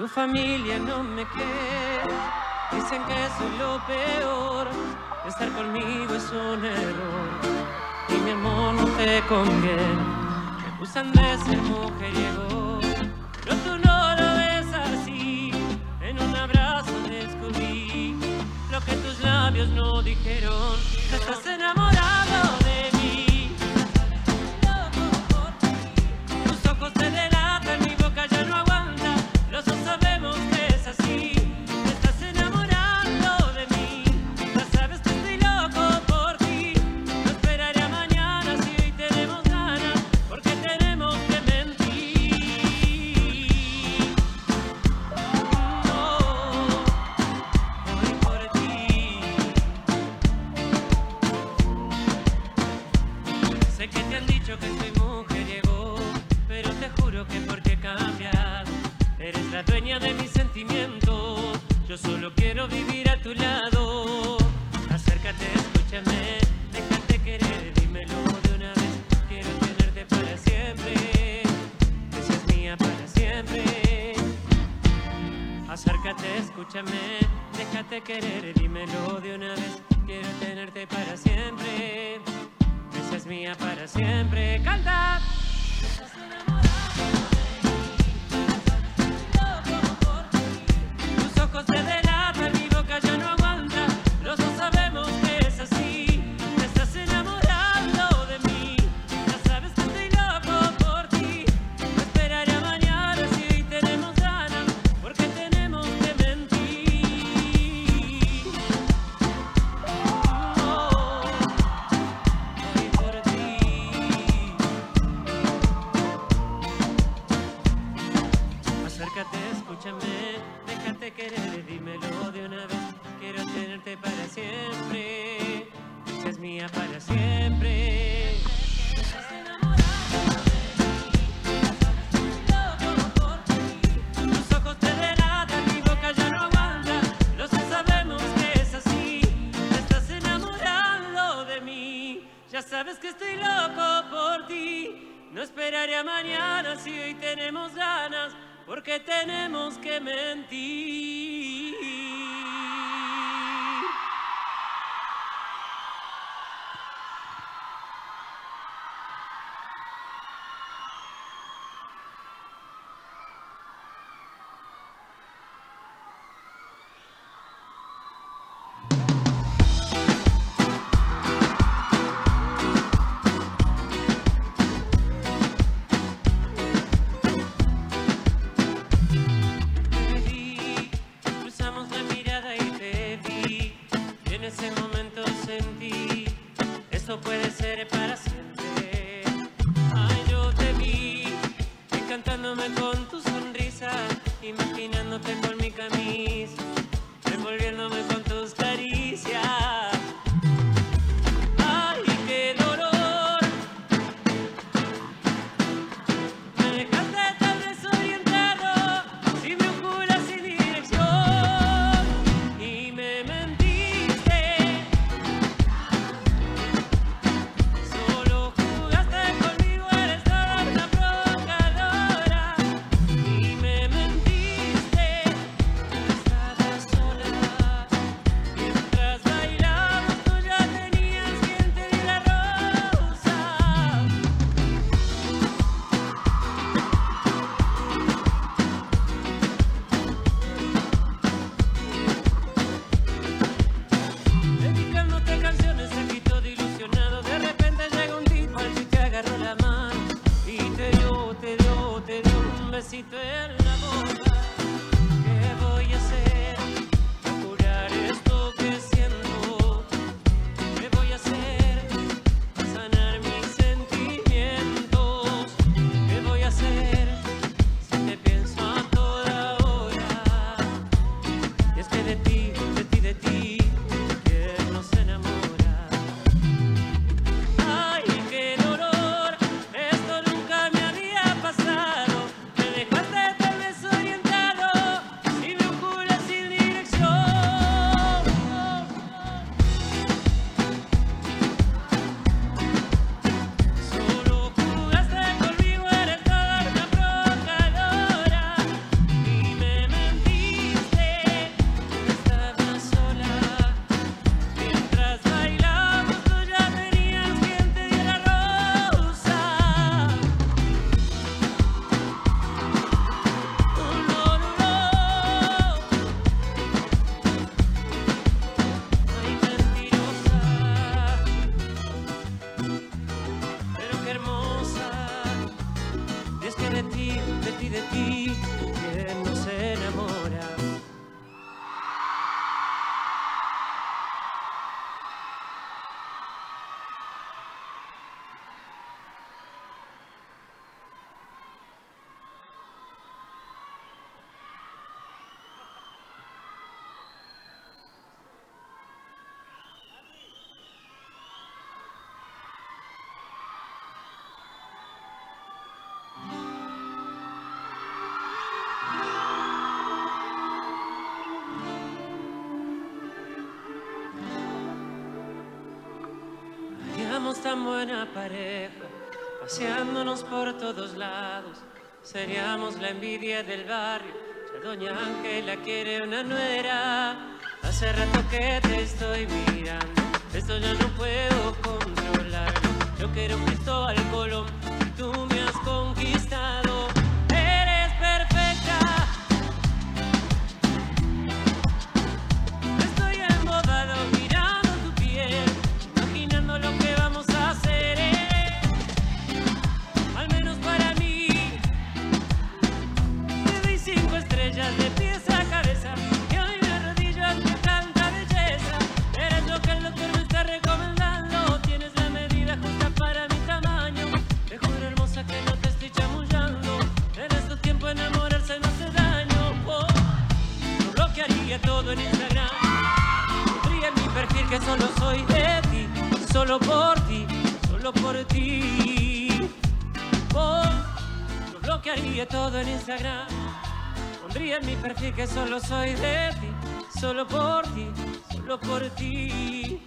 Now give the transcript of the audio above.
Tu familia no me quiere, dicen que soy lo peor. Estar conmigo es un error y mi amor no te conviene. Me usan de ser mujeriego, pero tú no lo ves así. En un abrazo descubrí lo que tus labios no dijeron. Estás enamorado. Yo solo quiero vivir a tu lado. Acércate, escúchame, déjate querer, dímelo de una vez. Quiero tenerte para siempre, que seas mía para siempre. Acércate, escúchame, déjate querer, dímelo de una vez. Quiero tenerte para siempre, que seas mía para siempre. ¡Canta! porque tenemos que mentir. eso puede ser para siempre. Haríamos tan buena pareja, paseándonos por todos lados. Seríamos la envidia del barrio, ya doña Ángela quiere una nuera. Hace rato que te estoy mirando, esto ya no puedo controlarlo. Yo quiero Cristóbal Colón, y tú bloquearía todo en Instagram. En mi perfil que solo soy de ti, solo por ti, solo por ti. Oh, yo bloquearía todo en Instagram. Pondría en mi perfil que solo soy de ti, solo por ti, solo por ti.